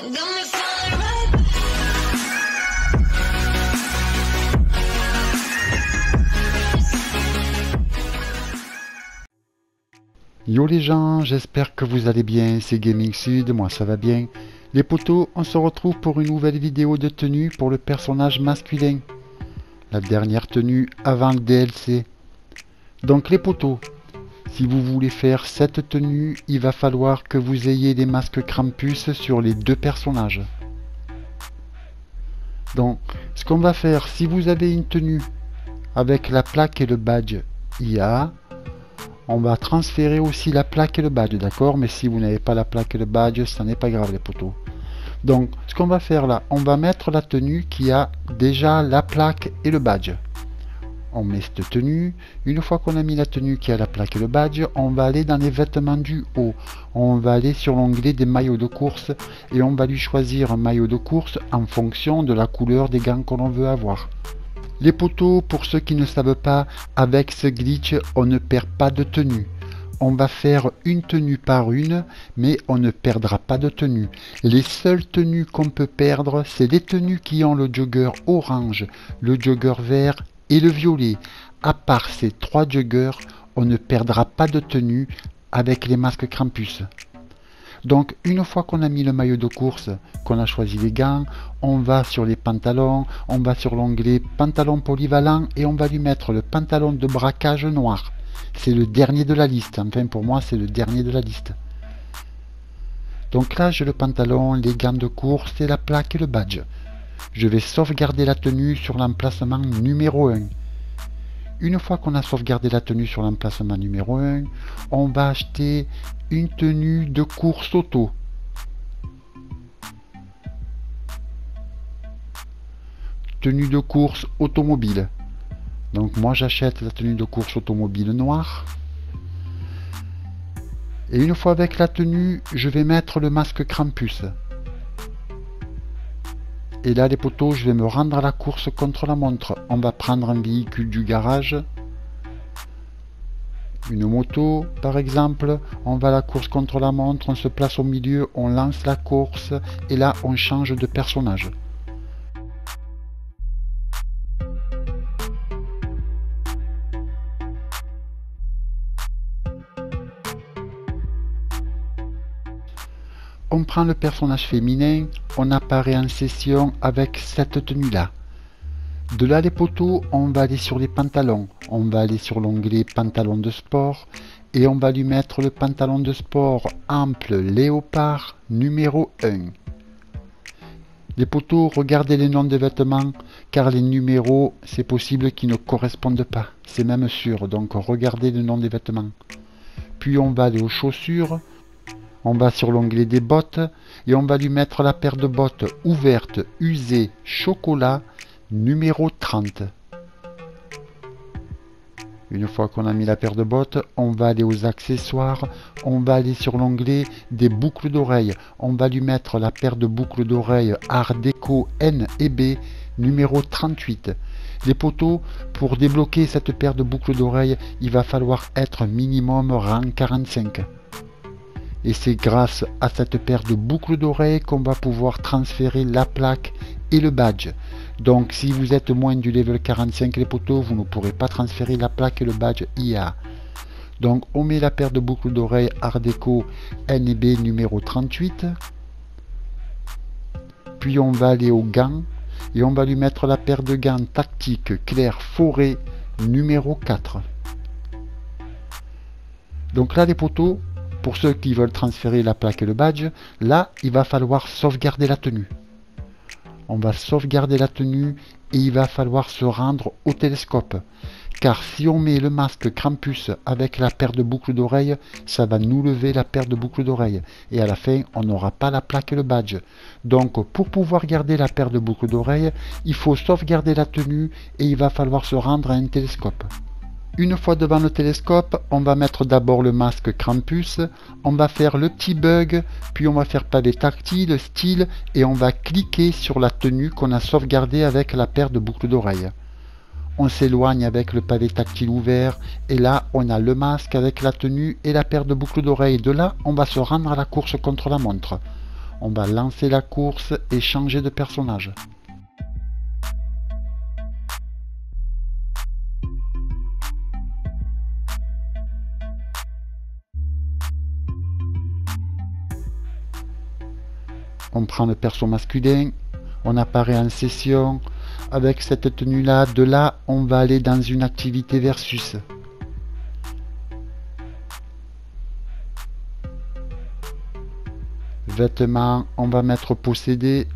Yo les gens, j'espère que vous allez bien, c'est Gaming Sud, moi ça va bien. Les potos, on se retrouve pour une nouvelle vidéo de tenue pour le personnage masculin. La dernière tenue avant le DLC. Donc les potos, si vous voulez faire cette tenue, il va falloir que vous ayez des masques Krampus sur les deux personnages. Donc, ce qu'on va faire, si vous avez une tenue avec la plaque et le badge IA, on va transférer aussi la plaque et le badge, d'accord? Mais si vous n'avez pas la plaque et le badge, ça n'est pas grave les poteaux. Donc, ce qu'on va faire là, on va mettre la tenue qui a déjà la plaque et le badge. On met cette tenue. Une fois qu'on a mis la tenue qui a la plaque et le badge, on va aller dans les vêtements du haut. On va aller sur l'onglet des maillots de course et on va lui choisir un maillot de course en fonction de la couleur des gants que l'on veut avoir. Les poteaux, pour ceux qui ne savent pas, avec ce glitch, on ne perd pas de tenue. On va faire une tenue par une, mais on ne perdra pas de tenue. Les seules tenues qu'on peut perdre, c'est les tenues qui ont le jogger orange, le jogger vert et le violet. À part ces trois joggers, on ne perdra pas de tenue avec les masques Krampus. Donc une fois qu'on a mis le maillot de course, qu'on a choisi les gants, on va sur les pantalons, on va sur l'onglet pantalon polyvalent et on va lui mettre le pantalon de braquage noir. C'est le dernier de la liste, enfin pour moi c'est le dernier de la liste. Donc là j'ai le pantalon, les gants de course et la plaque et le badge. Je vais sauvegarder la tenue sur l'emplacement numéro 1. Une fois qu'on a sauvegardé la tenue sur l'emplacement numéro 1, on va acheter une tenue de course auto. Tenue de course automobile. Donc moi j'achète la tenue de course automobile noire. Et une fois avec la tenue, je vais mettre le masque Krampus. Et là les poteaux, je vais me rendre à la course contre la montre. On va prendre un véhicule du garage. Une moto par exemple. On va à la course contre la montre, on se place au milieu, on lance la course et là on change de personnage. On prend le personnage féminin, on apparaît en session avec cette tenue-là. De là, les poteaux, on va aller sur les pantalons. On va aller sur l'onglet pantalon de sport et on va lui mettre le pantalon de sport ample léopard numéro 1. Les poteaux, regardez les noms des vêtements car les numéros, c'est possible qu'ils ne correspondent pas. C'est même sûr, donc regardez le nom des vêtements. Puis on va aller aux chaussures on va sur l'onglet des bottes et on va lui mettre la paire de bottes ouverte, usée, chocolat, numéro 30. Une fois qu'on a mis la paire de bottes, on va aller aux accessoires, on va aller sur l'onglet des boucles d'oreilles. On va lui mettre la paire de boucles d'oreilles Art Deco N et B numéro 38. Les poteaux, pour débloquer cette paire de boucles d'oreilles, il va falloir être minimum rang 45. Et c'est grâce à cette paire de boucles d'oreilles qu'on va pouvoir transférer la plaque et le badge. Donc si vous êtes moins du level 45 les poteaux, vous ne pourrez pas transférer la plaque et le badge IA. Donc on met la paire de boucles d'oreilles Art Deco NB numéro 38. Puis on va aller au gants et on va lui mettre la paire de gants tactique clair forêt numéro 4. Donc là les poteaux, pour ceux qui veulent transférer la plaque et le badge, là, il va falloir sauvegarder la tenue. On va sauvegarder la tenue et il va falloir se rendre au télescope. Car si on met le masque Krampus avec la paire de boucles d'oreilles, ça va nous lever la paire de boucles d'oreilles. Et à la fin, on n'aura pas la plaque et le badge. Donc, pour pouvoir garder la paire de boucles d'oreilles, il faut sauvegarder la tenue et il va falloir se rendre à un télescope. Une fois devant le télescope, on va mettre d'abord le masque Krampus, on va faire le petit bug, puis on va faire pavé tactile, style, et on va cliquer sur la tenue qu'on a sauvegardée avec la paire de boucles d'oreilles. On s'éloigne avec le pavé tactile ouvert, et là on a le masque avec la tenue et la paire de boucles d'oreilles. De là, on va se rendre à la course contre la montre. On va lancer la course et changer de personnage. On prend le perso masculin, on apparaît en session. Avec cette tenue là, de là, on va aller dans une activité versus. Vêtements, on va mettre possédé.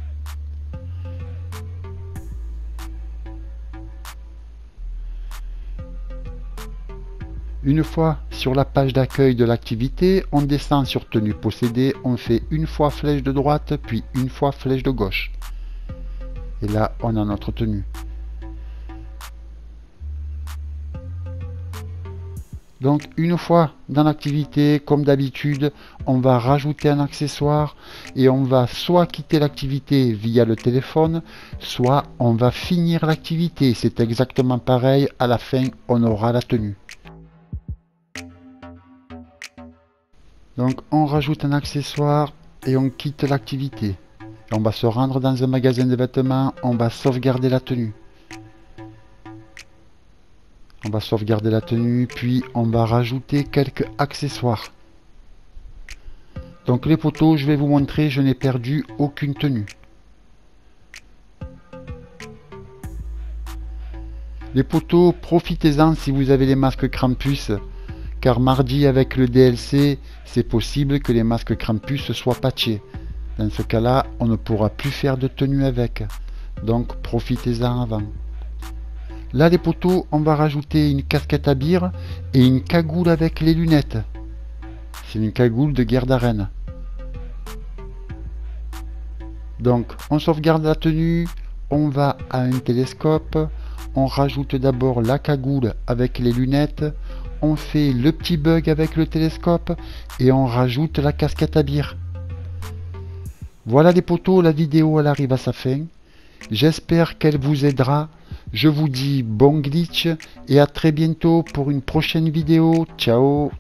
Une fois sur la page d'accueil de l'activité, on descend sur tenue possédée, on fait une fois flèche de droite, puis une fois flèche de gauche. Et là, on a notre tenue. Donc une fois dans l'activité, comme d'habitude, on va rajouter un accessoire et on va soit quitter l'activité via le téléphone, soit on va finir l'activité. C'est exactement pareil, à la fin on aura la tenue. Donc on rajoute un accessoire et on quitte l'activité. On va se rendre dans un magasin de vêtements, on va sauvegarder la tenue. On va sauvegarder la tenue, puis on va rajouter quelques accessoires. Donc les poteaux, je vais vous montrer, je n'ai perdu aucune tenue. Les poteaux, profitez-en si vous avez les masques Krampus, car mardi avec le DLC, c'est possible que les masques Krampus soient patchés. Dans ce cas-là, on ne pourra plus faire de tenue avec. Donc profitez-en avant. Là, les poteaux, on va rajouter une casquette à bire et une cagoule avec les lunettes. C'est une cagoule de guerre d'arène. Donc, on sauvegarde la tenue, on va à un télescope, on rajoute d'abord la cagoule avec les lunettes, on fait le petit bug avec le télescope et on rajoute la casquette à bire. Voilà les poteaux, la vidéo elle arrive à sa fin. J'espère qu'elle vous aidera. Je vous dis bon glitch et à très bientôt pour une prochaine vidéo. Ciao